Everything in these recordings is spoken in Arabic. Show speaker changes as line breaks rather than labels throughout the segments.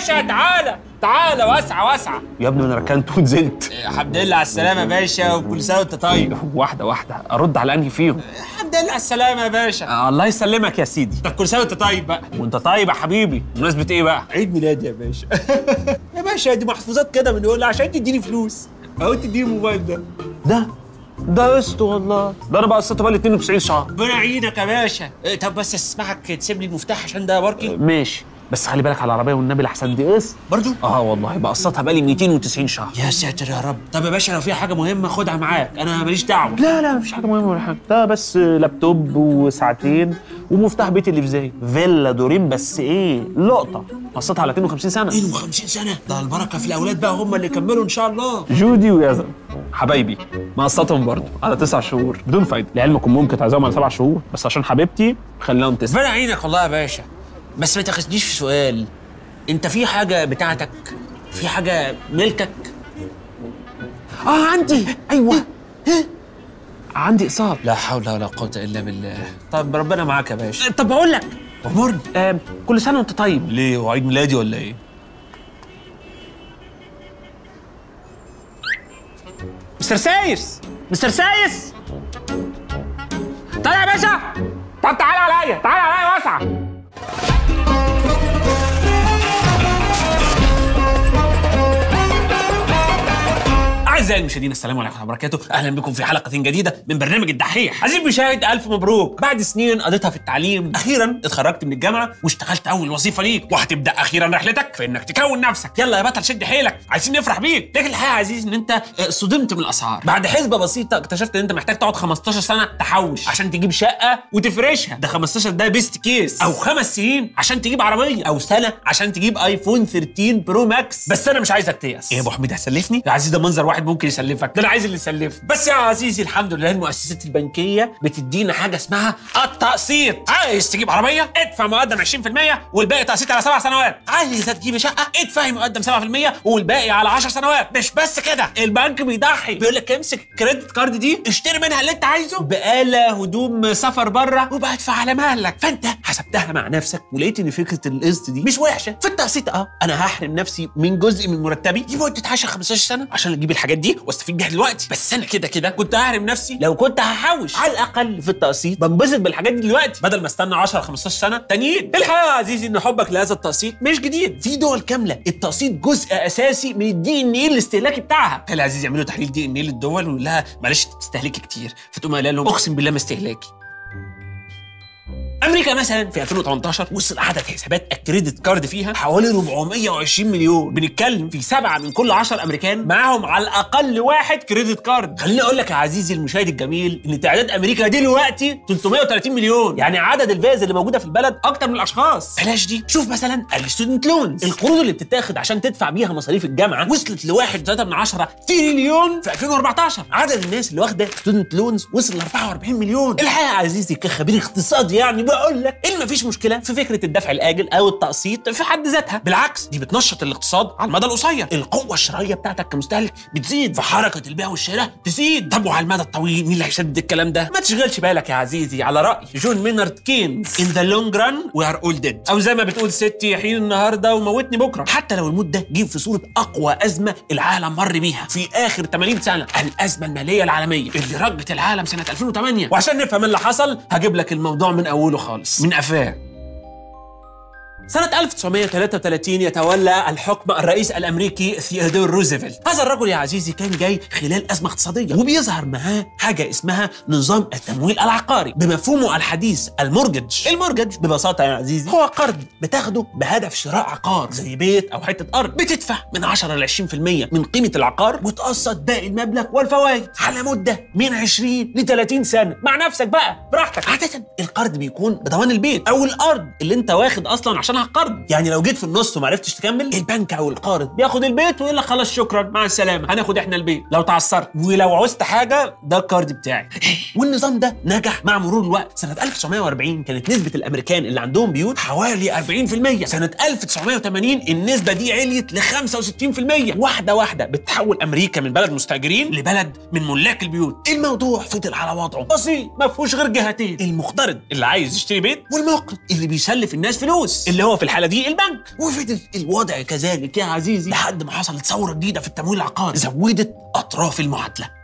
باشا تعالى تعالى واسعة واسعة.
يا ابني أنا ركنت ونزلت.
الحمد لله على السلامة يا باشا وكل سنة وانت طيب.
واحدة واحدة. أرد على أنهي فيهم؟
الحمد لله على السلامة يا باشا.
آه الله يسلمك يا سيدي.
طب كل سنة وانت طيب بقى.
وانت طيب يا حبيبي. بمناسبة إيه بقى؟
عيد ميلادي يا باشا. يا باشا دي محفوظات كده بنقولها عشان تديني فلوس. أهو تديني الموبايل ده.
ده؟ ده قسط والله. ده أنا بقى قسطت بقى 92 شهر.
ربنا يعينك يا باشا. إيه، طب بس أسمعك تسيب لي المفتاح عشان ده باركينج
ماشي. بس خلي بالك على العربية والنبي لحسن دي. قسط
برضو؟
آه والله بقسطها بقى لي 290 شهر.
يا ساتر يا رب. طب يا باشا لو في حاجة مهمة خدها معاك. أنا ماليش دعوة.
لا لا مفيش حاجة مهمة ولا حاجة. ده بس لابتوب وساعتين ومفتاح بيتي اللي في زايد فيلا دورين بس إيه؟ لقطة. قسطها على 52 سنة.
52 سنة؟ ده البركة في الأولاد بقى هم اللي يكملوا إن شاء الله.
جودي ويزن حبايبي مقسطهم برضه على تسع شهور بدون فايدة. لعلمك امهم كانت عايزاهم على سبع شهور بس عشان حبيبتي خليهم تسع
ربنا يعينك والله يا باشا. بس ما تاخدنيش في سؤال. انت في حاجة بتاعتك؟ في حاجة ملكك؟
آه عندي. أيوه. عندي اقساط
لا حول ولا قوة إلا بالله. طب ربنا معاك يا باشا.
طب بقول لك
امرني
آه كل سنة وأنت طيب.
ليه؟ هو عيد ميلادي ولا إيه؟
مستر سايس! مستر سايس! طالع يا باشا طب تعالى عليا تعالى عليا واسعه
أعزائي المشاهدين السلام عليكم ورحمة الله وبركاته. أهلا بكم في حلقة جديدة من برنامج الدحيح. عزيزي المشاهد ألف مبروك. بعد سنين قضيتها في التعليم أخيرا اتخرجت من الجامعة واشتغلت أول وظيفة ليك. وهتبدأ أخيرا رحلتك في إنك تكون نفسك. يلا يا بطل شد حيلك. عايزين نفرح بيك. لكن الحقيقة يا عزيزي إن أنت آه، صدمت من الأسعار. بعد حسبة بسيطة اكتشفت إن أنت محتاج تقعد 15 سنة تحوش عشان تجيب شقة وتفرشها. ده 15 ده best case أو خمس سنين عشان تجيب عربية أو سنة عشان تجيب iPhone 13 Pro Max بس أنا مش عايزك تيأس. إيه يا أبو حميد هسلفني يا عزيزي ده منظر واحد ممكن يسلفك. ده أنا عايز اللي يسلف بس يا عزيزي الحمد لله المؤسسات البنكية بتدينا حاجة اسمها التقسيط. عايز تجيب عربية؟ ادفع مقدم 20% والباقي تقسيط على سبع سنوات. عايز تجيب شقة؟ ادفعي مقدم 7% والباقي على 10 سنوات. مش بس كده البنك بيضحي. بيقول لك امسك الكريدت كارد دي اشتري منها اللي انت عايزه بقاله هدوم سفر بره وبقى ادفع على مهلك. فانت حسبتها مع نفسك ولقيت إن فكرة القسط دي مش وحشة. في التقسيط آه أنا هحرم نفسي من جزء من مرتبي لمده 10 15 سنة عشان أجيب الحاجات دي واستفيد بيها دلوقتي. بس أنا كده كده كنت هحرم نفسي. لو كنت هحوش على الأقل في التقسيط بنبسط بالحاجات دي دلوقتي. بدل ما استنى 10 15 سنة تانيين. الحقيقة يا عزيزي إن حبك لهذا التقسيط مش جديد؟ في دول كاملة التقسيط جزء أساسي من ال DNA الاستهلاكي بتاعها. يا عزيزي يعملوا تحليل DNA للدول ويقول لها معلش أنت بتستهلكي كتير فتقوم قايلة لهم أقسم بالله ما استهلاكي. أمريكا مثلا في 2018 وصل عدد حسابات ال credit card فيها حوالي 420 مليون. بنتكلم في سبعة من كل 10 أمريكان معاهم على الأقل واحد credit card. خليني أقول لك يا عزيزي المشاهد الجميل إن تعداد أمريكا دلوقتي 330 مليون. يعني عدد الفيز اللي موجودة في البلد أكتر من الأشخاص. بلاش دي. شوف مثلا ال student loans. القروض اللي بتتاخد عشان تدفع بيها مصاريف الجامعة وصلت ل 1.3 من 10 تريليون في 2014 عدد الناس اللي واخدة student loans وصل ل 44 مليون. الحقيقة يا عزيزي كخبير اقتصادي يعني بقول لك ان مفيش مشكلة في فكرة الدفع الآجل أو التقسيط في حد ذاتها؟ بالعكس دي بتنشط الاقتصاد على المدى القصير. القوة الشرائية بتاعتك كمستهلك بتزيد فحركة البيع والشراء تزيد. طب وعلى المدى الطويل مين اللي هيسدد الكلام ده؟ ما تشغلش بالك يا عزيزي على رأي جون مينارد كينز. In the long run we are all dead. أو زي ما بتقول ستي يحيي النهارده وموتني بكرة. حتى لو الموت ده جه في صورة أقوى أزمة العالم مر بيها. في آخر 80 سنة الأزمة المالية العالمية اللي رجت العالم سنة 2008 وعشان نفهم اللي حصل هجيب لك الموضوع من أوله. خالص. من قفاه سنة 1933 يتولى الحكم الرئيس الأمريكي ثيودور روزفلت هذا الرجل يا عزيزي كان جاي خلال أزمة اقتصادية وبيظهر معاه حاجة اسمها نظام التمويل العقاري بمفهومه الحديث ال mortgage. ال mortgage ببساطة يا عزيزي هو قرض بتاخده بهدف شراء عقار زي بيت أو حتة أرض بتدفع من 10 ل 20% من قيمة العقار وتقسط باقي المبلغ والفوائد على مدة من 20 ل 30 سنة. مع نفسك بقى براحتك. عادة القرض بيكون بضمان البيت أو الأرض اللي أنت واخد أصلا عشانها قرض. يعني لو جيت في النص وما عرفتش تكمل البنك أو القارض بياخد البيت ويقول لك خلاص شكرا مع السلامة هناخد إحنا البيت. لو تعثرت. ولو عوزت حاجة ده ال card بتاعي. والنظام ده نجح مع مرور الوقت. سنة 1940 كانت نسبة الأمريكان اللي عندهم بيوت حوالي 40% سنة 1980 النسبة دي عليت ل 65% واحدة واحدة بتتحول أمريكا من بلد مستأجرين لبلد من ملاك البيوت. الموضوع فضل على وضعه بسيط ما فيهوش غير جهتين. المقترض اللي عايز يشتري بيت والمقرض اللي بيسلف الناس فلوس. اللي اللي هو في الحالة دي البنك. وفضل الوضع كذلك يا عزيزي لحد ما حصلت ثورة جديدة في التمويل العقاري. زودت أطراف المعادلة.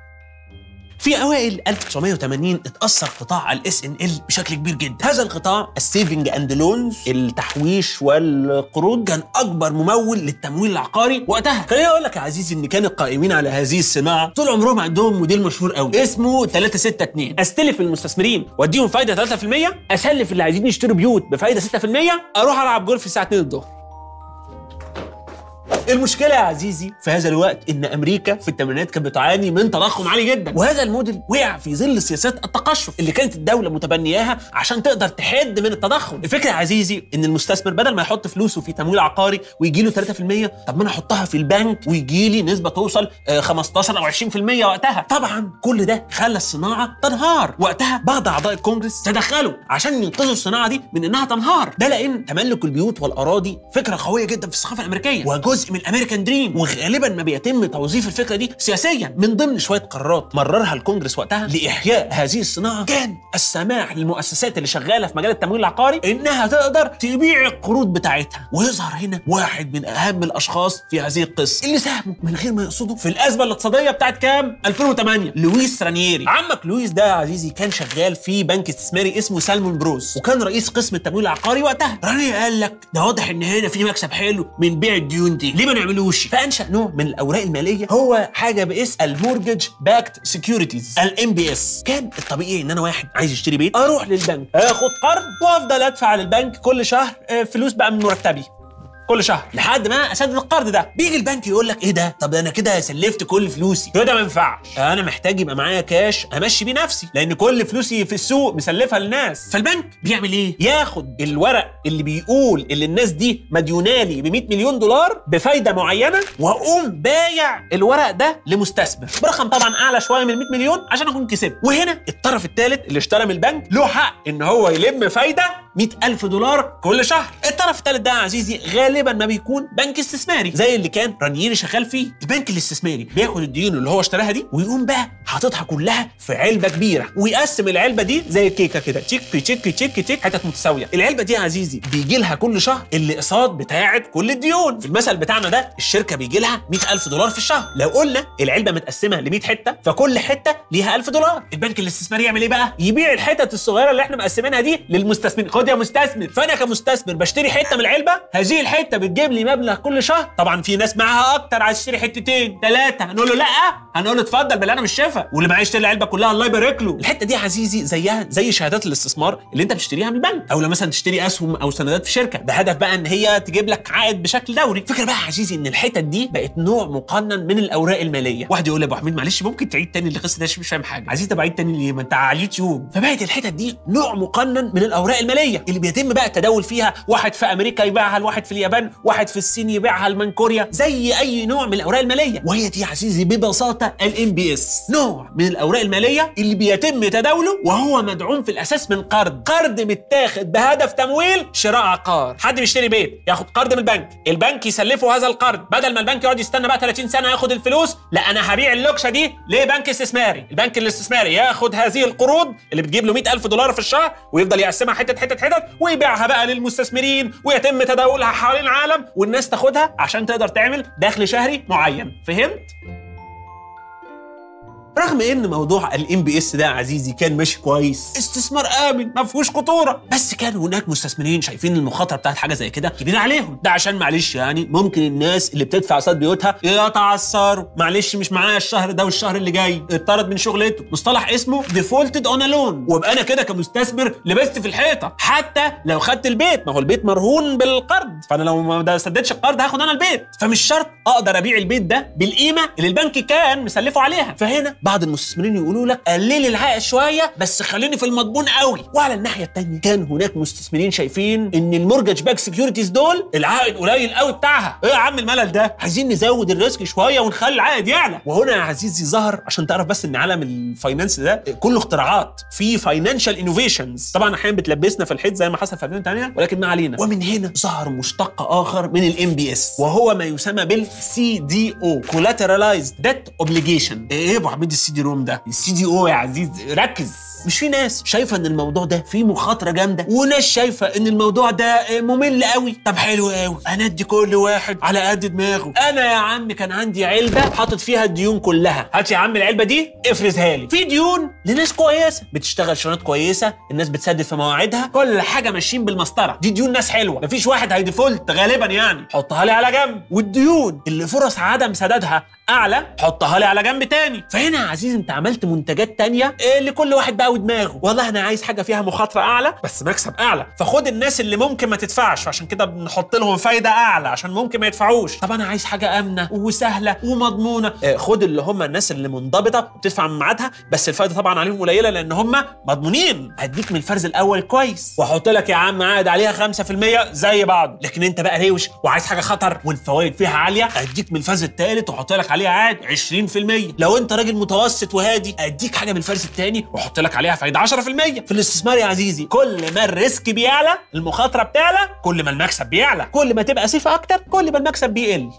في أوائل 1980 اتأثر قطاع ال S&L بشكل كبير جدا. هذا القطاع ال savings and loans التحويش والقروض كان أكبر ممول للتمويل العقاري وقتها. خليني أقول لك يا عزيزي إن كان القائمين على هذه الصناعة. طول عمرهم عندهم موديل مشهور قوي اسمه 363 أستلف المستثمرين وأديهم فايدة 3% أسلف اللي عايزين يشتروا بيوت بفايدة 6% أروح ألعب جولف الساعة 2 الظهر. المشكلة يا عزيزي في هذا الوقت إن أمريكا في الثمانينات كانت بتعاني من تضخم عالي جدا. وهذا الموديل وقع في ظل سياسات التقشف اللي كانت الدولة متبنياها عشان تقدر تحد من التضخم. الفكرة يا عزيزي إن المستثمر بدل ما يحط فلوسه في تمويل عقاري ويجي له 3% طب ما أنا أحطها في البنك ويجي لي نسبة توصل آه، 15 أو 20% وقتها. طبعا كل ده خلى الصناعة تنهار. وقتها بعض أعضاء الكونجرس تدخلوا عشان ينقذوا الصناعة دي من إنها تنهار. ده لأن تملك البيوت والأراضي فكرة قوية جدا في الثقافة الأمريكية. وجزء من ال American dream وغالبا ما بيتم توظيف الفكرة دي سياسيا. من ضمن شوية قرارات مررها الكونجرس وقتها لإحياء هذه الصناعة كان السماح للمؤسسات اللي شغالة في مجال التمويل العقاري إنها تقدر تبيع القروض بتاعتها. ويظهر هنا واحد من أهم الأشخاص في هذه القصة. اللي ساهموا من غير ما يقصدوا في الأزمة الاقتصادية بتاعت كام؟ 2008 لويس رانييري. عمك لويس ده يا عزيزي كان شغال في بنك استثماري اسمه سالمون برذرز وكان رئيس قسم التمويل العقاري وقتها. رانييري قال لك ده واضح إن هنا في مكسب حلو من بيع الديون دي. ليه ما نعملوش فأنشأ نوع من الأوراق المالية هو حاجة باسم ال mortgage-backed securities ال MBS كان الطبيعي إن أنا واحد عايز اشتري بيت أروح للبنك آخد قرض وأفضل أدفع للبنك كل شهر آه، فلوس بقى من مرتبي. كل شهر. لحد ما اسدد القرض ده. بيجي البنك يقول لك إيه ده؟ طب ده أنا كده سلفت كل فلوسي. كده ما ينفعش. أنا محتاج يبقى معايا كاش أمشي بيه نفسي. لأن كل فلوسي في السوق مسلفها للناس. فالبنك بيعمل إيه؟ ياخد الورق اللي بيقول اللي الناس دي مديونالي ب 100 مليون دولار بفايدة معينة وأقوم بايع الورق ده لمستثمر. برقم طبعا أعلى شوية من 100 مليون عشان أكون كسبت. وهنا الطرف الثالث اللي اشترى من البنك له حق إن هو يلم فايدة 100 ألف دولار كل شهر. الطرف الثالث ده يا عزيزي غالبا ما بيكون بنك استثماري زي اللي كان رانييري شغال فيه البنك الاستثماري. بياخد الديون اللي هو اشتراها دي ويقوم بقى حاططها كلها في علبة كبيرة ويقسم العلبة دي زي الكيكة كده تشيك تشيك تشيك تشيك حتت متساوية. العلبة دي يا عزيزي بيجي لها كل شهر الاقساط بتاعه كل الديون. في المثل بتاعنا ده الشركة بيجي لها 100 ألف دولار في الشهر. لو قلنا العلبة متقسمة ل 100 حتة فكل حتة ليها 1000 دولار. البنك الاستثماري يعمل إيه بقى؟ يبيع الحتت الصغيرة اللي إحنا مقسمينها دي للمستثمرين. يا مستثمر. فأنا كمستثمر بشتري حتة من العلبة؟ هذه الحتة بتجيب لي مبلغ كل شهر. طبعا في ناس معاها أكتر عايز تشتري حتتين ثلاثة هنقول له لأ هنقول له اتفضل بالله أنا مش شايفها. واللي معاه يشتري العلبة كلها الله يبارك له. الحتة دي يا عزيزي زيها زي شهادات الاستثمار اللي أنت بتشتريها من البنك. أو لو مثلا تشتري أسهم أو سندات في شركة. بهدف بقى إن هي تجيب لك عائد بشكل دوري. فكرة بقى يا عزيزي إن الحتت دي بقت نوع مقنن من الأوراق المالية. واحد يقول لي أبو حميد معلش ممكن تعيد تاني القصة ده مش فاهم حاجة. عايز طب أعيد تاني ليه؟ ما أنت على اليوتيوب. فبقت الحتت دي نوع مقنن من الأوراق المالية. اللي بيتم بقى التداول فيها واحد في أمريكا يبيعها لواحد في اليابان واحد في الصين يبيعها لمن كوريا زي أي نوع من الأوراق المالية. وهي دي يا عزيزي ببساطة ال MBS. نوع من الأوراق المالية اللي بيتم تداوله وهو مدعوم في الأساس من قرض. قرض متاخد بهدف تمويل شراء عقار. حد بيشتري بيت ياخد قرض من البنك. البنك يسلفه هذا القرض. بدل ما البنك يقعد يستنى بقى 30 سنة ياخد الفلوس لا أنا هبيع اللوكشة دي لبنك استثماري. البنك الاستثماري ياخد هذه القروض اللي بتجيب له 100000 دولار في الشهر ويفضل يقسمها حتت حتت حتت ويبيعها بقى للمستثمرين ويتم تداولها حوالين العالم والناس تاخدها عشان تقدر تعمل دخل شهري معين. فهمت؟ رغم إن موضوع ال MBS ده عزيزي كان ماشي كويس. استثمار آمن ما فيهوش خطورة. بس كان هناك مستثمرين شايفين المخاطرة بتاعت حاجة زي كده كبيره عليهم. ده عشان معلش يعني ممكن الناس اللي بتدفع اقساط بيوتها يتعثروا. معلش مش معايا الشهر ده والشهر اللي جاي. اتطرد من شغلته. مصطلح اسمه defaulted on loan وابقى أنا كده كمستثمر لبست في الحيطة. حتى لو خدت البيت. ما هو البيت مرهون بالقرض. فأنا لو ما سددتش القرض هاخد أنا البيت. فمش شرط أقدر أبيع البيت ده بالقيمة اللي البنك كان مسلفه عليها. فهنا بعض المستثمرين يقولوا لك قلل العائد شوية بس خليني في المضمون قوي. وعلى الناحية الثانية كان هناك مستثمرين شايفين إن ال mortgage-backed securities دول العائد قليل قوي بتاعها. إيه يا عم الملل ده؟ عايزين نزود ال risk شوية ونخلي العائد يعلى. وهنا يا عزيزي ظهر عشان تعرف بس إن عالم ال finance ده كله اختراعات في financial innovations طبعا أحيانا بتلبسنا في الحيط زي ما حصل في 2008 ولكن ما علينا. ومن هنا ظهر مشتق آخر من ال MBS وهو ما يسمى بال CDO collateralized debt obligation إيه يا أبو حميد ال CD-ROM ده. ال CDO يا عزيزي ركز. مش في ناس شايفة إن الموضوع ده فيه مخاطرة جامدة وناس شايفة إن الموضوع ده ممل قوي. طب حلو قوي. ادي كل واحد على قد دماغه. أنا يا عم كان عندي علبة حاطط فيها الديون كلها. هات يا عم العلبة دي افرزها لي. في ديون لناس كويسة. بتشتغل شغلات كويسة الناس بتسدد في مواعيدها كل حاجة ماشيين بالمسطرة. دي ديون ناس حلوة. مفيش واحد هي default غالبا يعني. حطها لي على جنب. والديون اللي فرص عدم سدادها أعلى حطها لي على جنب تاني. فهنا يا عزيزي أنت عملت منتجات تانية إيه لكل واحد بقى ودماغه والله أنا عايز حاجة فيها مخاطرة أعلى بس مكسب أعلى. فخد الناس اللي ممكن ما تدفعش عشان كده بنحط لهم فايدة أعلى عشان ممكن ما يدفعوش. طب أنا عايز حاجة آمنة وسهلة ومضمونة. إيه خد اللي هم الناس اللي منضبطة وبتدفع من ميعادها بس الفايدة طبعا عليهم قليلة لأن هم مضمونين. هديك من الفرز الأول كويس. وأحط لك يا عم عائد عليها 5% زي بعض. لكن أنت بقى روش وعايز حاجة خطر والفوائد فيها عالية اديك من الفرز الثالث وأحط لك عليها عائد 20% لو أنت راجل متوسط وهادي اديك حاجة من الفرز الثاني وأحط لك عليها فايده 10% في الاستثمار يا عزيزي كل ما ال risk بيعلى المخاطرة بتعلى كل ما المكسب بيعلى كل ما تبقى safe أكتر كل ما المكسب بيقل.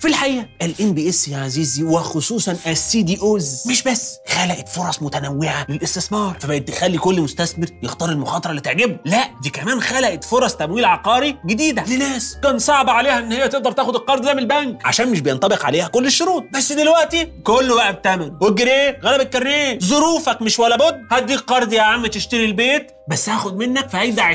في الحقيقة. ال MBS يا عزيزي وخصوصا ال CDOs مش بس. خلقت فرص متنوعة للاستثمار. فبقت تخلي كل مستثمر يختار المخاطرة اللي تعجبه. لا دي كمان خلقت فرص تمويل عقاري جديدة. لناس. كان صعب عليها إن هي تقدر تاخد القرض ده من البنك. عشان مش بينطبق عليها كل الشروط. بس دلوقتي كله بقى بتمن. والجنيه غلب الكارنيه ظروفك مش ولا بد. هديك قرض يا عم تشتري البيت. بس هاخد منك فايدة 20%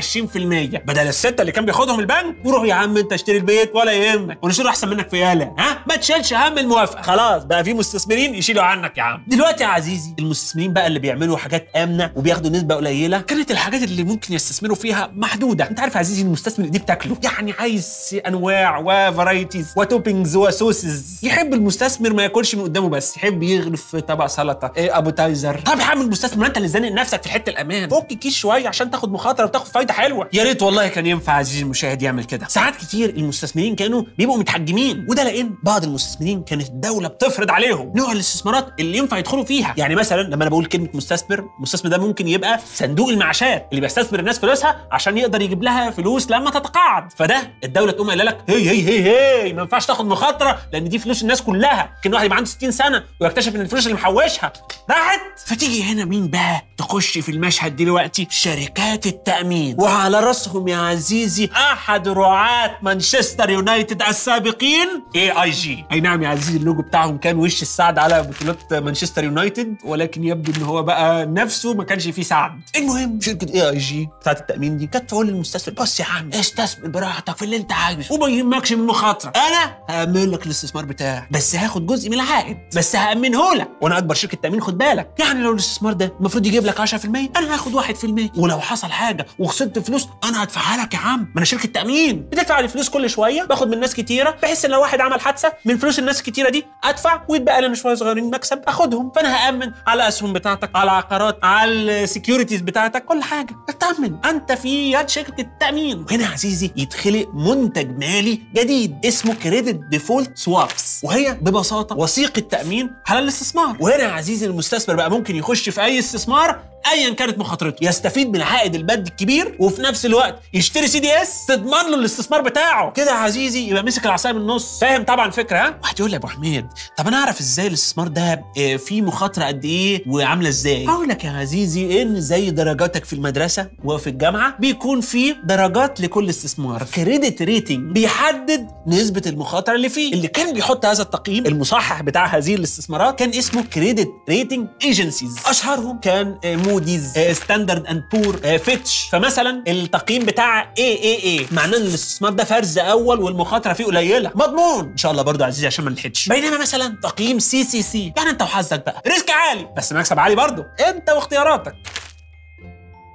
بدل الستة اللي كان بياخدهم البنك وروح يا عم انت اشتري البيت ولا يهمك. ونشتري أحسن منك في يالا ها؟ ما تشيلش هم الموافقة. خلاص بقى في مستثمرين يشيلوا عنك يا عم. دلوقتي يا عزيزي المستثمرين بقى اللي بيعملوا حاجات آمنة وبياخدوا نسبة قليلة كانت الحاجات اللي ممكن يستثمروا فيها محدودة. انت عارف يا عزيزي المستثمر دي بتاكله؟ يعني عايز أنواع و varieties و toppings و sauces. يحب المستثمر ما ياكلش من قدامه بس يحب يغرف في طبق سلطة إيه appetizer طب يا عم المستثمر انت اللي زانق نفسك في حتة الأمان. فك الكيس شوية عشان تاخد مخاطرة وتاخد فايدة حلوة. يا ريت والله كان ينفع عزيزي المشاهد يعمل كده. ساعات كتير المستثمرين كانوا بيبقوا متحجمين وده لأن بعض المستثمرين كانت الدولة بتفرض عليهم نوع الاستثمارات اللي ينفع يدخلوا فيها. يعني مثلا لما أنا بقول كلمة مستثمر المستثمر ده ممكن يبقى صندوق المعاشات اللي بيستثمر الناس فلوسها عشان يقدر يجيب لها فلوس لما تتقاعد. فده الدولة تقوم قايلة لك هي هي هي هي ما ينفعش تاخد مخاطرة لأن دي فلوس الناس كلها. كان واحد يبقى عنده 60 سنة ويكتشف إن الفلوس اللي محوشها راحت. فتيجي هنا مين بقى تخش في المشهد دلوقتي؟ شركات التأمين. وعلى رأسهم يا عزيزي أحد رعاة مانشستر يونايتد السابقين AIG أي نعم يا عزيزي اللوجو بتاعهم كان وش السعد على بطولات مانشستر يونايتد ولكن يبدو إن هو بقى نفسه ما كانش فيه سعد. المهم شركة AIG بتاعت التأمين دي كانت تقول للمستثمر بص يا عم استثمر براحتك في اللي أنت عايزه. وما يهمكش من المخاطرة. أنا هأمن لك الاستثمار بتاعك بس هاخد جزء من العائد بس هأمنه لك. وأنا أكبر شركة تأمين خد بالك. يعني لو الاستثمار ده المفروض يجيب لك 10% أنا هاخد 1% ولو حصل حاجة وخسرت فلوس أنا هدفعها لك يا عم. ما أنا شركة تأمين. بتدفع لي فلوس كل شوية باخد من ناس كتيرة بحيث إن لو واحد عمل حادثة من فلوس الناس الكتيرة دي أدفع ويتبقى لنا شوية صغيرين مكسب أخدهم. فأنا هأمن على الاسهم بتاعتك على العقارات على ال securities بتاعتك كل حاجة. اطمن أنت في يد شركة التأمين. وهنا يا عزيزي يتخلق منتج مالي جديد اسمه credit default swaps وهي ببساطة وثيقة تأمين على الاستثمار. وهنا يا عزيزي المستثمر بقى ممكن يخش في أي استثمار ايا كانت مخاطرته. يستفيد من العائد المادي الكبير وفي نفس الوقت يشتري CDS تضمن له الاستثمار بتاعه. كده يا عزيزي يبقى مسك العصاية من النص. فاهم طبعا الفكرة ها؟ واحد يقول لي يا أبو حميد طب أنا أعرف إزاي الاستثمار ده آه، فيه مخاطرة قد إيه وعاملة إزاي؟ أقول لك يا عزيزي إن زي درجاتك في المدرسة وفي الجامعة بيكون في درجات لكل استثمار. credit rating بيحدد نسبة المخاطرة اللي فيه. اللي كان بيحط هذا التقييم المصحح بتاع هذه الاستثمارات كان اسمه credit rating agencies أشهرهم كان Moody's Standard & Poor's Fitch. فمثلا التقييم بتاع AAA معناه إن الاستثمار ده فرز أول والمخاطرة فيه قليلة. مضمون. إن شاء الله برضو عزيزي عشان ما نلحقش. بينما مثلا تقييم CCC يعني أنت وحظك بقى. risk عالي. بس مكسب عالي برضو. أنت واختياراتك.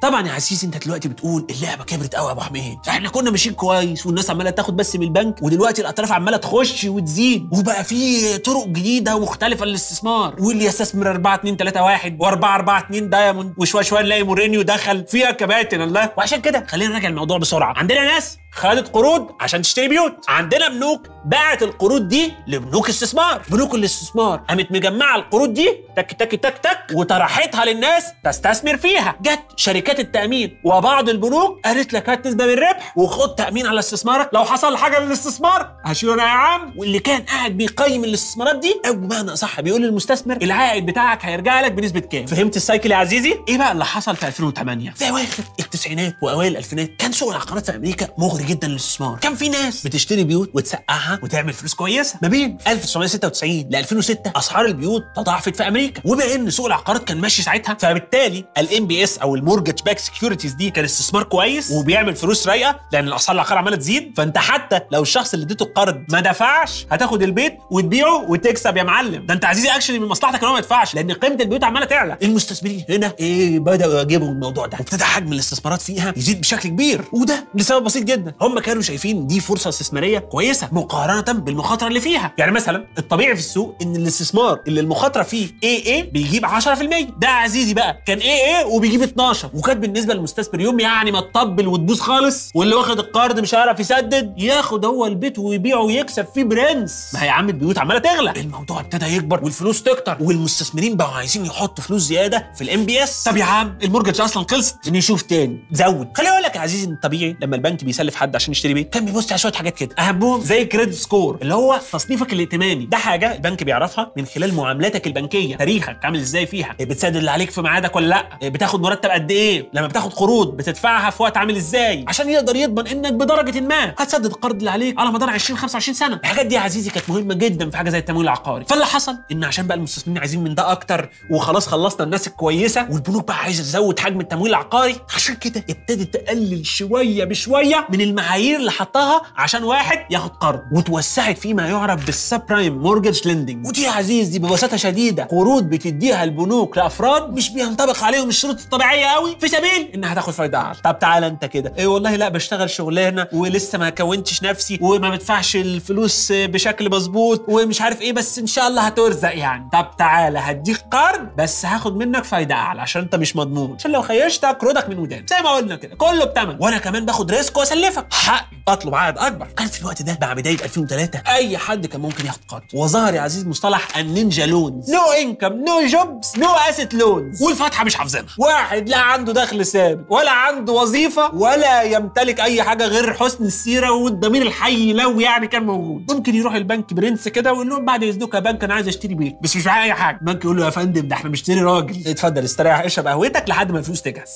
طبعا يا عزيزي أنت دلوقتي بتقول اللعبة كبرت قوي يا أبو حميد. إحنا كنا ماشيين كويس والناس عمالة تاخد بس من البنك ودلوقتي الأطراف عمالة تخش وتزيد وبقى في طرق جديدة ومختلفة للاستثمار. واللي يستثمر 4 2 3 1 و4 4 2 diamond وشوية شوية نلاقي مورينيو دخل فيها كباتن الله. وعشان كده خلينا نراجع الموضوع بسرعة. عندنا ناس خدت قروض عشان تشتري بيوت. عندنا بنوك باعت القروض دي لبنوك استثمار. بنوك الاستثمار قامت مجمعة القروض دي تك تك تك تك وطرحتها للناس تستثمر فيها. جت شركات التأمين وبعض البنوك قالت لك هات نسبة من الربح وخد تأمين على استثمارك. لو حصل حاجة للاستثمار هشيله أنا يا عم. واللي كان قاعد بيقيم الاستثمارات دي أو بمعنى اصح بيقول للمستثمر العائد بتاعك هيرجع لك بنسبة كام؟ فهمت ال cycle يا عزيزي؟ إيه بقى اللي حصل في 2008 في اواخر التسعينات وأوائل الألفينات كان سوق العقارات في أمريكا مغري جدا للاستثمار. كان في ناس بتشتري بيوت وتسقعها وتعمل فلوس كويسة. ما بين 1996 ل 2006 أسعار البيوت تضاعفت في أمريكا. وبما إن سوق العقارات كان ماشي ساعتها فبالتالي ال MBS أو ال mortgage-backed securities دي كان استثمار كويس وبيعمل فلوس رايقة لأن الأسعار العقار عمالة تزيد. فأنت حتى لو الشخص اللي اديته القرض ما دفعش هتاخد البيت وتبيعه وتكسب يا معلم. ده أنت عزيزي actually من مصلحتك إن هو ما يدفعش لأن قيمة البيوت عمالة تعلى. المستثمرين هنا إيه بدأوا يجيبوا الموضوع ده. وابتدى حجم الاستثمارات فيها يزيد بشكل كبير. وده لسبب بسيط جدا. هم كانوا شايفين دي فرصة استثمارية كويسة مقارنة بالمخاطرة اللي فيها. يعني مثلا الطبيعي في السوق إن الاستثمار اللي المخاطرة فيه AA بيجيب 10% ده عزيزي بقى. كان AA وبيجيب 12 وكانت بالنسبة للمستثمر يوم يعني ما تطبل وتبوظ خالص واللي واخد القرض مش هيعرف يسدد ياخد هو البيت ويبيعه ويكسب فيه برنس. ما هي يا عم البيوت عمالة تغلى. الموضوع ابتدى يكبر والفلوس تكتر والمستثمرين بقوا عايزين يحطوا فلوس زيادة في ال MBS طب يا عم ال mortgage أصلا خلصت. نشوف تاني. زود. خليني أقول لك يا عزيزي الطبيعي لما البنك بيسلف حد عشان يشتري بيت كان بيبص على شوية حاجات كده. اهمهم زي credit score اللي هو تصنيفك الائتماني. ده حاجة البنك بيعرفها من خلال معاملاتك البنكية. تاريخك عامل إزاي فيها؟ بتسدد اللي عليك في ميعادك ولا لأ؟ بتاخد مرتب قد إيه؟ لما بتاخد قروض بتدفعها في وقت عامل إزاي؟ عشان يقدر يضمن إنك بدرجة ما هتسدد القرض اللي عليك على مدار 20 25 سنة. الحاجات دي يا عزيزي كانت مهمة جدا في حاجة زي التمويل العقاري. فاللي حصل؟ إن عشان بقى المستثمرين عايزين من ده أكتر وخلاص خلصنا الناس الكويسة والبنوك بقى عايزة تزود حجم التمويل العقاري عشان كده ابتدت تقلل شوية بشوية من المعايير اللي حطها عشان واحد ياخد قرض وتوسعت فيما يعرف بال subprime mortgage lending ودي يا عزيزي ببساطة شديدة. قروض بتديها البنوك لأفراد مش بينطبق عليهم الشروط الطبيعية قوي. في سبيل إنها تاخد فايدة أعلى. طب تعالى أنت كده. آه والله لا بشتغل شغلانة ولسه ما كونتش نفسي وما بدفعش الفلوس بشكل مظبوط ومش عارف إيه بس إن شاء الله هترزق يعني. طب تعالى هديك قرض بس هاخد منك فايدة أعلى عشان أنت مش مضمون. عشان لو خيشت هجيبك من ودان زي ما قلنا كده كله بتمن. وأنا كمان باخد risk وأسلفك. حق. أطلب عائد أكبر. كان في الوقت ده مع بداية 2003 أي حد كان ممكن ياخد قرض. وظهر يا عزيزي مصطلح ال NINJA loans. no income no jobs no asset loans والفاتحة مش حافظينها. واحد لا عنده دخل ثابت ولا عنده وظيفة ولا يمتلك أي حاجة غير حسن السيرة والضمير الحي لو يعني كان موجود. ممكن يروح البنك برنس كده ويقول لهم بعد اذنك يا بنك أنا عايز أشتري بيت. بس مش معايا أي حاجة. البنك يقول له يا فندم ده إحنا بنشتري راجل. اتفضل استريح اشرب قهوتك لحد ما الفلوس تجهز.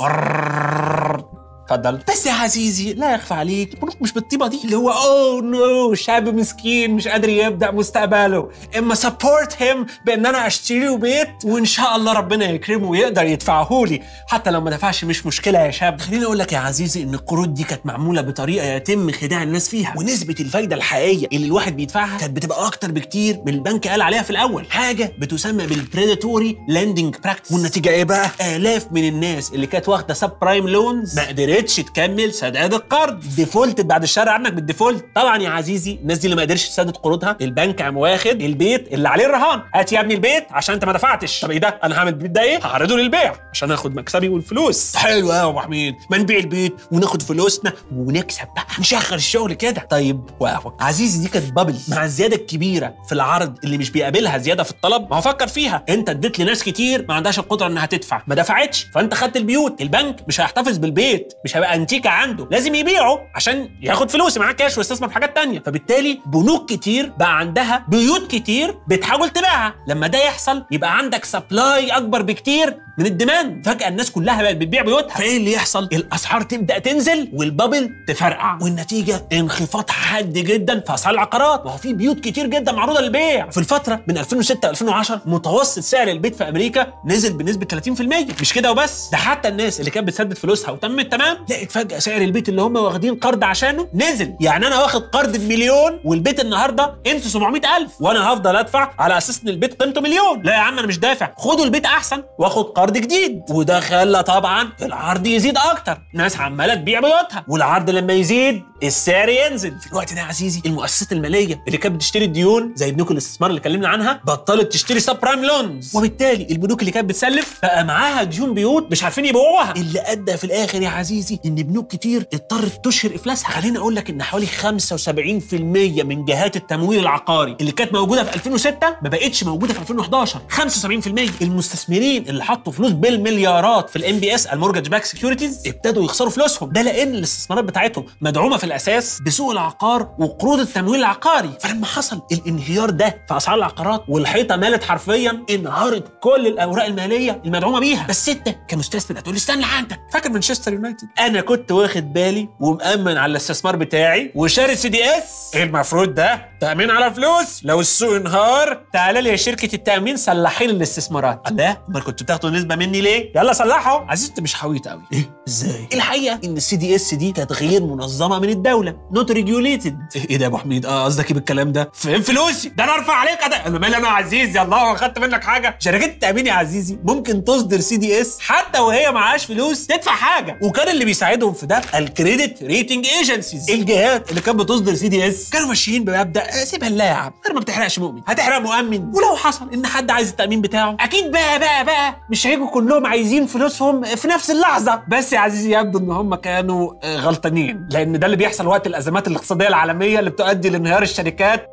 اتفضل بس يا عزيزي لا يخفى عليك. البنوك مش بالطيبة دي اللي هو oh no شاب مسكين مش قادر يبدأ مستقبله. I'm-a support him بإن أنا اشتري له بيت وإن شاء الله ربنا يكرمه ويقدر يدفعه لي. حتى لو ما دفعش مش مشكلة يا شاب. خليني أقول لك يا عزيزي إن القروض دي كانت معمولة بطريقة يتم خداع الناس فيها. ونسبة الفايدة الحقيقية اللي الواحد بيدفعها كانت بتبقى أكتر بكتير من البنك قال عليها في الأول. حاجة بتسمى بال predatory lending practice والنتيجة إيه بقى؟ آلاف من الناس اللي كانت واخدة subprime loans ما قدرتش تكمل سداد القرض. defaulted بعد الشر عنك بال default. طبعا يا عزيزي الناس دي اللي ما قدرش تسدد قروضها. البنك قام واخد البيت اللي عليه الرهان. هات يا ابني البيت عشان انت ما دفعتش. طب إيه ده؟ أنا هعمل البيت ده إيه؟ هعرضه للبيع عشان اخد مكسبي والفلوس. حلو يا أبو حميد. ما نبيع البيت وناخد فلوسنا ونكسب بقى. نشغل الشغل كده. طيب وأهو يا عزيزي دي كانت bubble مع الزيادة الكبيرة في العرض اللي مش بيقابلها زيادة في الطلب. ما هو فكر فيها. انت اديت لناس كتير ما عندهاش القدرة انها تدفع. ما دفعتش. فانت خدت البيوت. البنك مش هيحتفظ بالبيت. مش هيبقى انتيكه عنده لازم يبيعه عشان ياخد فلوس معاه كاش ويستثمر في حاجات تانية. فبالتالي بنوك كتير بقى عندها بيوت كتير بتحاول تبيعها. لما ده يحصل يبقى عندك supply أكبر بكتير من ال demand. فجأة الناس كلها بقت بتبيع بيوتها. فايه اللي يحصل؟ الأسعار تبدأ تنزل وال bubble تفرقع والنتيجة انخفاض حاد جدا في أسعار العقارات. وأهو في بيوت كتير جدا معروضة للبيع. في الفترة من 2006 ل 2010 متوسط سعر البيت في أمريكا نزل بنسبة 30% مش كده وبس. ده حتى الناس اللي كانت بتسدد فلوسها وتمام التمام لقيت فجأة سعر البيت اللي هم واخدين قرض عشانه نزل. يعني أنا واخد قرض بمليون والبيت النهارده قيمته 700000 وأنا هفضل أدفع على أساس إن البيت قيمته مليون. لا يا عم أنا مش دافع. خدوا البيت أحسن وآخد قرض جديد. وده خلى طبعا العرض يزيد أكتر. ناس عمالة تبيع بيوتها. والعرض لما يزيد السعر ينزل. في الوقت ده يا عزيزي المؤسسات المالية اللي كانت بتشتري الديون زي بنوك الاستثمار اللي اتكلمنا عنها بطلت تشتري subprime loans. وبالتالي البنوك اللي كانت بتسلف بقى معاها ديون بيوت مش عارفين يبيعوها. اللي أدى في الآخر يا عزيزي إن بنوك كتير اضطرت تشهر إفلاسها. خليني أقول لك إن حوالي 75% من جهات التمويل العقاري اللي كانت موجودة في 2006 ما بقتش موجودة في 2011 75% المستثمرين اللي حطوا فلوس بالمليارات في ال MBS ال mortgage-backed securities ابتدوا يخسروا فلوسهم. ده لأن الاستثمارات بتاعتهم مدعومة في الأساس بسوق العقار وقروض التمويل العقاري. فلما حصل الانهيار ده في أسعار العقارات والحيطة مالت حرفيا انهارت كل الأوراق المالية المدعومة بيها. بس انت كمستثمر هتقول استنى عندك فاكر مانشستر يونايتد؟ أنا كنت واخد بالي ومأمن على الاستثمار بتاعي وشاري CDS. المفروض ده؟ تأمين على فلوس. لو السوق انهار. تعالى لي يا شركة التأمين صلحي لي الاستثمارات. الله أمال كنت بتاخدوا نسبة مني ليه؟ يلا صلحوا. عزيزي انت مش حويط قوي إيه؟ إزاي؟ الحقيقة؟ إن ال CDS دي كانت غير منظمة من الدولة. not regulated إيه ده يا أبو حميد؟ آه قصدك إيه بالكلام ده؟ فين فلوسي؟ ده أنا أرفع عليك ده أنا مالي أنا يا عزيزي؟ الله خدت منك حاجة؟ شركات التأمين يا عزيزي ممكن تصدر CDS حتى وهي معهاش فلوس تدفع حاجة. وكان اللي بيساعدهم في ده ال credit rating agencies الجهات اللي كانت بتصدر CDS كانوا ماشيين بمبدأ آه، سيبها لله يا عم. غير ما بتحرقش مؤمن. هتحرق مؤمن. ولو حصل إن حد عايز التأمين بتاعه. أكيد بقى بقى بقى. مش هيجوا كلهم عايزين فلوسهم في نفس اللحظة. بس يا عزيزي يبدو إن هم كانوا آه، غلطانين. لأن ده اللي بيحصل وقت الأزمات الاقتصادية العالمية اللي بتؤدي لانهيار الشركات.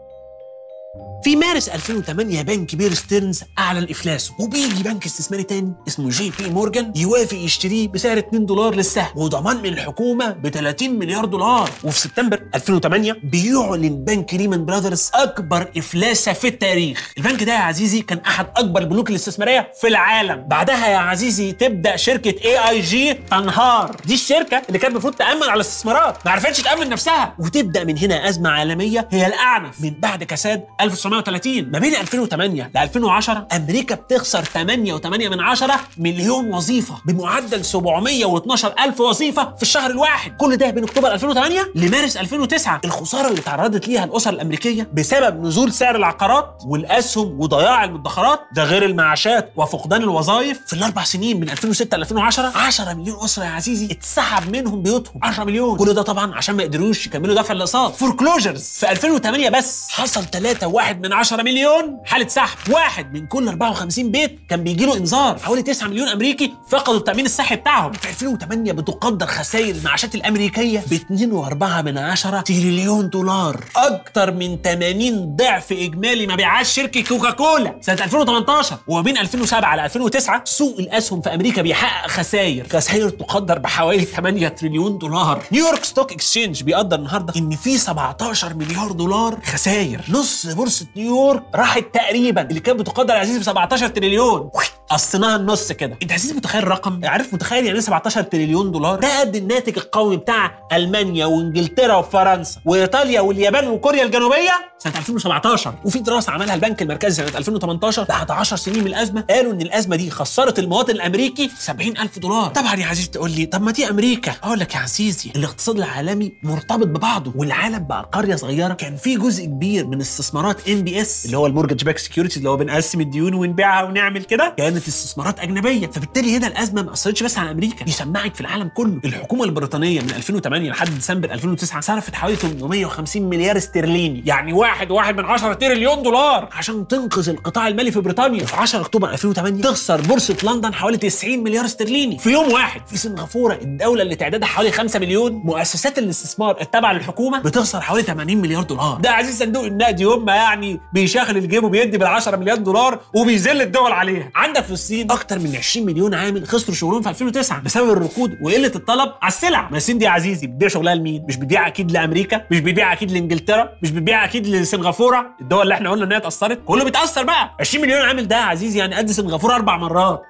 في مارس 2008 بنك بير ستيرنز أعلن افلاسه وبيجي بنك استثماري تاني اسمه جي بي مورجان يوافق يشتريه بسعر 2 دولار للسهم وضمان من الحكومة ب 30 مليار دولار. وفي سبتمبر 2008 بيعلن بنك ليمان براذرز أكبر افلاس في التاريخ. البنك ده يا عزيزي كان أحد أكبر البنوك الاستثمارية في العالم. بعدها يا عزيزي تبدأ شركة AIG تنهار. دي الشركة اللي كانت المفروض تأمن على الاستثمارات ما عرفتش تأمن نفسها. وتبدأ من هنا أزمة عالمية هي الأعنف. من بعد كساد 1930 ما بين 2008 ل 2010 أمريكا بتخسر 8.8 من عشرة مليون وظيفة بمعدل 712 ألف وظيفة في الشهر الواحد. كل ده بين أكتوبر 2008 لمارس 2009 الخسارة اللي تعرضت ليها الأسر الأمريكية بسبب نزول سعر العقارات والأسهم وضياع المدخرات ده غير المعاشات وفقدان الوظائف. في الأربع سنين من 2006 ل 2010 10 مليون أسرة يا عزيزي اتسحب منهم بيوتهم. 10 مليون. كل ده طبعا عشان ما قدروش يكملوا دفع الاقساط. foreclosures في 2008 بس حصل 3 واحد من 10 مليون. حالة سحب. واحد من كل 54 بيت كان بيجي له إنذار. حوالي 9 مليون أمريكي فقدوا التأمين الصحي بتاعهم. في 2008 بتقدر خسائر المعاشات الأمريكية ب 2.4 من 10 تريليون دولار. أكتر من 80 ضعف إجمالي مبيعات شركة كوكاكولا. سنة 2018 وما بين 2007 ل 2009 سوق الأسهم في أمريكا بيحقق خسائر. خسائر تقدر بحوالي 8 تريليون دولار. New York Stock Exchange بيقدر النهارده إن في 17 مليار دولار خسائر. نص بورصة نيويورك راحت تقريبا اللي كانت بتقدر يا عزيزي ب 17 تريليون. قصيناها النص كده. انت عزيزي متخيل الرقم؟ عارف متخيل يعني إيه 17 تريليون دولار؟ ده قد الناتج القومي بتاع ألمانيا وإنجلترا وفرنسا وإيطاليا واليابان وكوريا الجنوبية سنة 2017 وفي دراسة عملها البنك المركزي سنة 2018 بعد 10 سنين من الأزمة قالوا إن الأزمة دي خسرت المواطن الأمريكي 70000 دولار. طبعا يا عزيزي تقول لي طب ما دي أمريكا. أقول لك يا عزيزي الاقتصاد العالمي مرتبط ببعضه والعالم بقى قرية صغيرة. كان في جزء كبير من استثمارات MBS اللي هو ال mortgage-backed securities اللي هو بنقسم الديون ونبيعها ونعمل كده. كانت استثمارات أجنبية. فبالتالي هنا الأزمة ما أثرتش بس على أمريكا دي سمعت في العالم كله. الحكومة البريطانية من 2008 لحد ديسمبر 2009 صرفت حوالي 850 مليار استرليني. يعني واحد واحد من 10 تريليون دولار. عشان تنقذ القطاع المالي في بريطانيا في 10 أكتوبر 2008 تخسر بورصة لندن حوالي 90 مليار استرليني. في يوم واحد في سنغافورة الدولة اللي تعدادها حوالي 5 مليون مؤسسات الاستثمار التابعة للحكومة بتخسر حوالي 80 مليار دولار. ده يا عزيزي صندوق النقد يوم ما يعني بيشغل الجيب وبيدي بال 10 مليار دولار وبيذل الدول عليها عندك في الصين أكتر من 20 مليون عامل خسروا شغلهم في 2009 بسبب الركود وقلة الطلب على السلع. ما الصين دي يا عزيزي بتبيع شغلها لمين؟ مش بتبيع أكيد لأمريكا مش بتبيع أكيد لإنجلترا مش بتبيع أكيد لسنغافورة. الدول اللي إحنا قلنا ان هي اتأثرت كله بيتأثر بقى. 20 مليون عامل ده يا عزيزي يعني قد سنغافورة أربع مرات.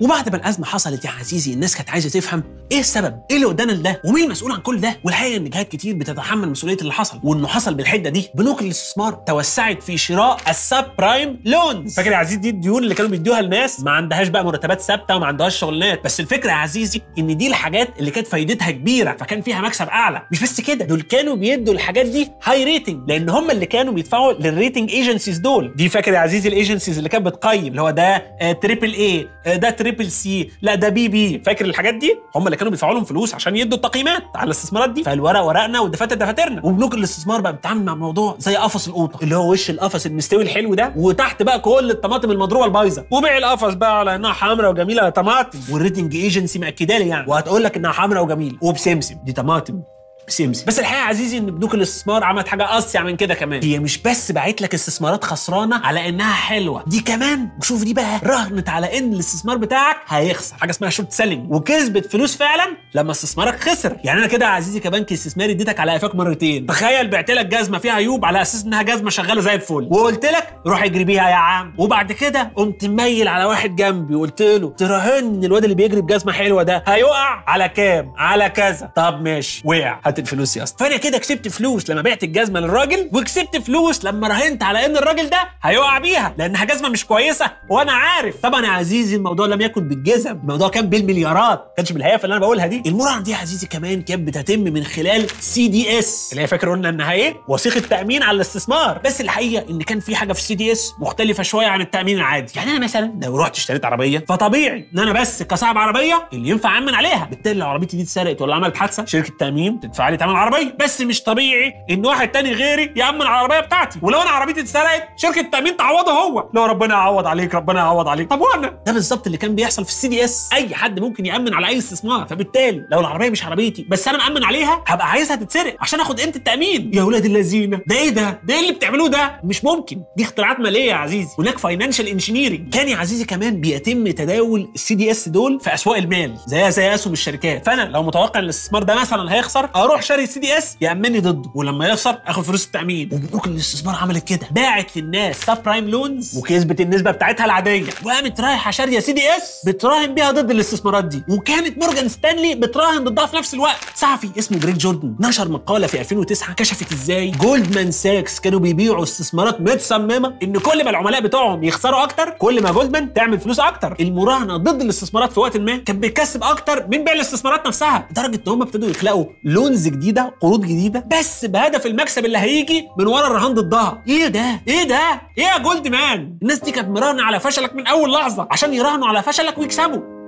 وبعد ما الأزمة حصلت يا عزيزي الناس كانت عايزة تفهم إيه السبب؟ إيه اللي ودانا لده؟ ومين المسؤول عن كل ده؟ والحقيقة إن جهات كتير بتتحمل مسؤولية اللي حصل وإنه حصل بالحدة دي بنوك الاستثمار توسعت في شراء ال subprime loans فاكر يا عزيزي دي الديون اللي كانوا بيدوها لناس ما عندهاش بقى مرتبات ثابتة وما عندهاش شغلانات بس الفكرة يا عزيزي إن دي الحاجات اللي كانت فايدتها كبيرة فكان فيها مكسب أعلى مش بس كده دول كانوا بيدوا الحاجات دي high rating لأن هم اللي كانوا بيدفعوا لل rating agencies دول دي فاكر يا عزيزي ال agencies اللي كانت بتقيم اللي هو ده triple A ده triple triple C لا ده BB. فاكر الحاجات دي؟ هم اللي كانوا بيدفعوا لهم فلوس عشان يدوا التقييمات على الاستثمارات دي. فالورق ورقنا والدفاتر دفاترنا. وبنوك الاستثمار بقى بتتعامل مع الموضوع زي قفص القوطة اللي هو وش القفص المستوي الحلو ده. وتحت بقى كل الطماطم المضروبة البايظة. وبيع القفص بقى على إنها حمراء وجميلة طماطم. وال rating agency مأكدة لي يعني. وهتقول لك إنها حمراء وجميلة. وبسمسم. دي طماطم. سمسم. بس الحقيقة يا عزيزي إن بنوك الاستثمار عملت حاجة أصيع من كده كمان. هي مش بس باعت لك استثمارات خسرانة على إنها حلوة. دي كمان وشوف دي بقى رهنت على إن الاستثمار بتاعك هيخسر. حاجة اسمها short selling وكسبت فلوس فعلا لما استثمارك خسر. يعني أنا كده يا عزيزي كبنك استثماري اديتك على قفاك مرتين. تخيل بعت لك جزمة فيها عيوب على أساس إنها جزمة شغالة زي الفل. وقلت لك روح اجري بيها يا عم. وبعد كده قمت مميل على واحد جنبي. وقلت له تراهن إن الواد اللي بيجري بجزمة حلوة ده هيقع على كام؟ على كذا. طب ماشي وقع. هات الفلوس يا اسطى. فانا كده كسبت فلوس لما بعت الجزمة للراجل وكسبت فلوس لما راهنت على إن الراجل ده هيقع بيها لأنها جزمة مش كويسة وأنا عارف. طبعا يا عزيزي الموضوع لم يكن بالجزم الموضوع كان بالمليارات. ما كانش بالهيافة اللي أنا بقولها دي. المراهنه دي يا عزيزي كمان كانت بتتم من خلال CDS اللي هي فاكر قلنا إنها إيه؟ وثيقة تأمين على الاستثمار. بس الحقيقة إن كان في حاجة في ال CDS مختلفة شوية عن التأمين العادي. يعني أنا مثلا لو رحت اشتريت عربية فطبيعي إن أنا بس كصاحب عربية اللي ينفع امن عليها. بالتالي لو عربيتي دي اتسرقت ولا عملت حادثة شركة تأمين تدفع لي ثمن العربيه بس مش طبيعي إن واحد تاني غيري يأمن العربية بتاعتي. ولو أنا عربيتي اتسرقت شركة تأمين تعوضه هو. لو ربنا يعوض عليك ربنا يعوض عليك. طب وأنا؟ ده بالظبط اللي كان بيحصل في ال CDS. أي حد ممكن يأمن على أي استثمار. فبالتالي لو العربية مش عربيتي بس أنا مأمن عليها هبقى عايزها تتسرق عشان آخد قيمة التأمين. يا ولاد اللذينة ده إيه ده؟ ده إيه اللي بتعملوه ده؟ مش ممكن. دي اختراعات مالية يا عزيزي. هناك financial engineering كان يا عزيزي كمان بيتم تداول ال CDS دول في أسواق المال زيها زي أسهم الشركات. فأنا لو متوقع إن الاستثمار ده مثلا هيخسر أروح شاري ال CDS يأمني ضده ولما يخسر آخد فلوس التأمين. وبنوك الاستثمار عملت كده. باعت للناس subprime loans وكسبت النسبة بتاعتها العادية. وقامت رايحة شارية CDS بتراهن بيها ضد الاستثمارات دي. وكانت مورجان ستانلي بتراهن ضدها في نفس الوقت. صحفي اسمه جريج جوردن نشر مقالة في 2009 كشفت إزاي جولدمان ساكس كانوا بيبيعوا استثمارات متصممه إن كل ما العملاء بتوعهم يخسروا أكتر كل ما جولدمان تعمل فلوس أكتر. المراهنة ضد الاستثمارات في وقت ما كانت بتكسب أكتر من بيع الاستثمارات نفسها لدرجة إن هم ابتدوا يخلقوا loans جديدة قروض جديدة. بس بهدف المكسب اللي هيجي من ورا الرهان ضدها. إيه ده؟ إيه ده؟ إيه يا جولدمان الناس دي كانت مراهنة على فشلك من أول لحظة عشان يراهنوا على فشلك ويكسبوا.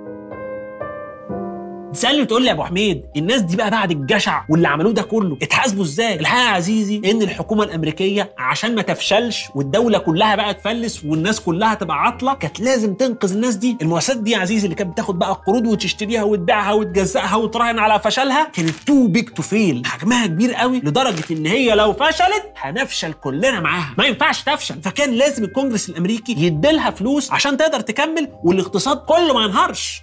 تسالني وتقول لي يا أبو حميد الناس دي بقى بعد الجشع واللي عملوه ده كله اتحاسبوا إزاي؟ الحقيقة يا عزيزي إن الحكومة الأمريكية عشان ما تفشلش والدولة كلها بقى تفلس والناس كلها تبقى عاطلة كانت لازم تنقذ الناس دي. المؤسسات دي يا عزيزي اللي كانت بتاخد بقى قروض وتشتريها وتبيعها وتجزئها وتراهن على فشلها كانت too big to fail حجمها كبير قوي لدرجة إن هي لو فشلت هنفشل كلنا معاها. ما ينفعش تفشل. فكان لازم الكونجرس الأمريكي يديلها فلوس عشان تقدر تكمل والاقتصاد كله ما ينهارش.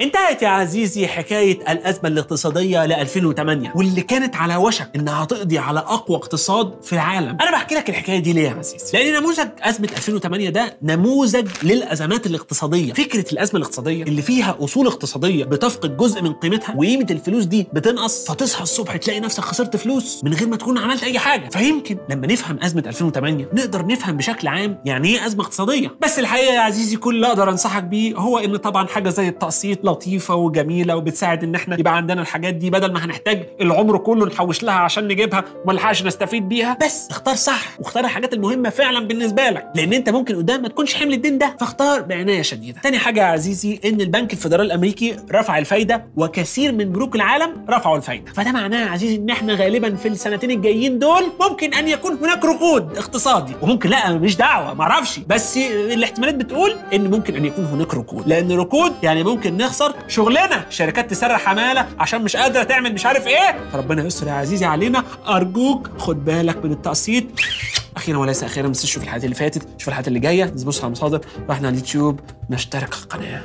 انتهت يا عزيزي حكاية الأزمة الاقتصادية ل 2008 واللي كانت على وشك إنها تقضي على أقوى اقتصاد في العالم. أنا بحكي لك الحكاية دي ليه يا عزيزي؟ لأن نموذج أزمة 2008 ده نموذج للأزمات الاقتصادية. فكرة الأزمة الاقتصادية اللي فيها أصول اقتصادية بتفقد جزء من قيمتها وقيمة الفلوس دي بتنقص فتصحى الصبح تلاقي نفسك خسرت فلوس من غير ما تكون عملت أي حاجة. فيمكن لما نفهم أزمة 2008 نقدر نفهم بشكل عام يعني إيه أزمة اقتصادية. بس الحقيقة يا عزيزي كل اللي أقدر أنصحك بيه هو إن طبعا حاجة زي التقسيط لطيفة وجميلة وبتساعد إن إحنا يبقى عندنا الحاجات دي بدل ما هنحتاج العمر كله نحوش لها عشان نجيبها وما نلحقش نستفيد بيها. بس اختار صح واختار الحاجات المهمة فعلا بالنسبة لك لأن أنت ممكن قدام ما تكونش حمل الدين ده. فاختار بعناية شديدة. تاني حاجة يا عزيزي إن البنك الفيدرالي الأمريكي رفع الفايدة وكثير من بنوك العالم رفعوا الفايدة. فده معناه يا عزيزي إن إحنا غالبا في السنتين الجايين دول ممكن أن يكون هناك ركود اقتصادي. وممكن لأ مش دعوة ما أعرفش. بس الاحتمالات بتقول إن ممكن أن يكون هناك ركود. لأن ركود يعني ممكن نخسر شغلنا. شركات تسرح عماله عشان مش قادرة تعمل مش عارف إيه. فربنا يستر يا عزيزي علينا. أرجوك خد بالك من التقسيط. أخيرا وليس أخيرا تنساش تشوف الحلقات اللي فاتت شوف الحلقات اللي جاية. تبص على المصادر وإحنا على اليوتيوب نشترك القناة.